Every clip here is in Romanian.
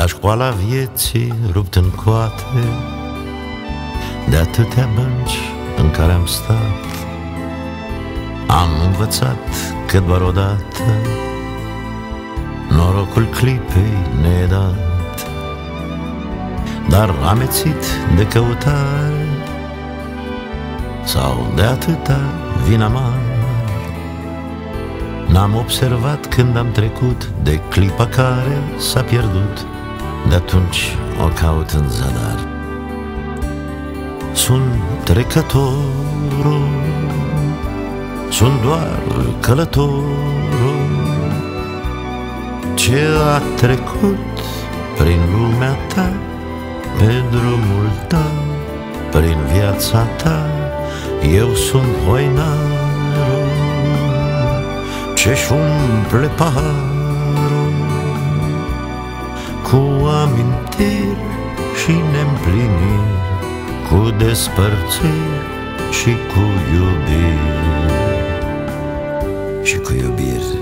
La școala vieții rupt în coate De atâtea bănci în care am stat Am învățat că doar odată Norocul clipei ne dat. Dar amețit de căutare Sau de atâta vina mare N-am observat când am trecut de clipa care s-a pierdut De atunci o caut în zadar. Sunt trecătorul Sunt doar călătorul. Ce a trecut prin lumea ta Pe drumul tău, prin viața ta Eu sunt hoinar ce-și umple paharul amintiri și neîmpliniri Cu despărțiri și cu iubiri. Și cu iubiri.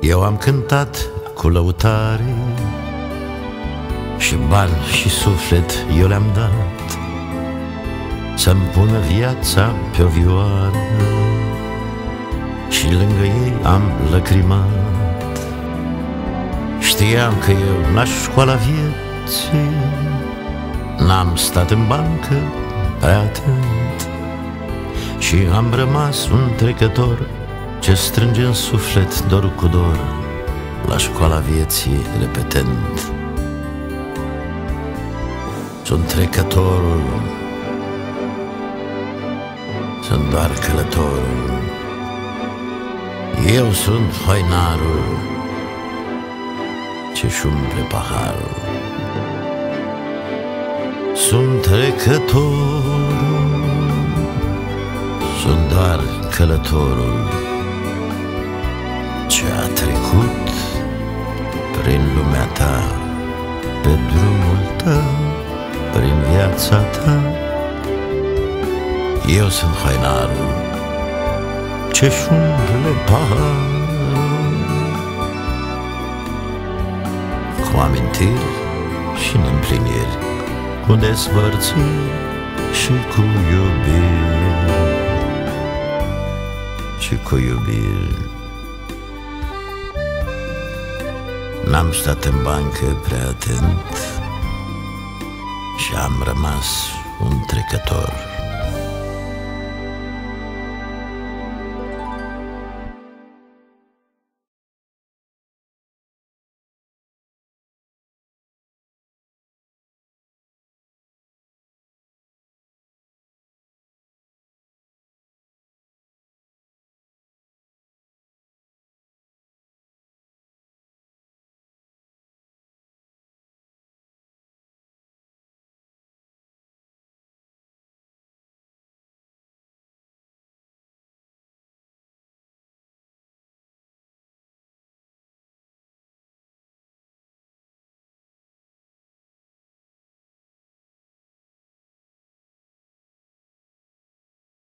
Eu am cântat cu lăutare Și bani și suflet eu le-am dat Să-mi pună viața pe o vioară. Și lângă ei am lăcrimat. Știam că eu la școala vieții N-am stat în bancă prea atent Și am rămas un trecător ce strânge în suflet dor cu dor La școala vieții repetent Sunt trecătorul. Sunt doar călătorul. Eu sunt hoinarul. Ce-și umple paharul Sunt trecătorul. Sunt doar călătorul. Ce a trecut prin lumea ta, viața ta. Eu sunt hainarul ce-și umple paharul cu amintiri și neîmpliniri, cu despărțiri și cu iubiri și cu iubiri. N-am stat în bancă prea atent Și am rămas un trecător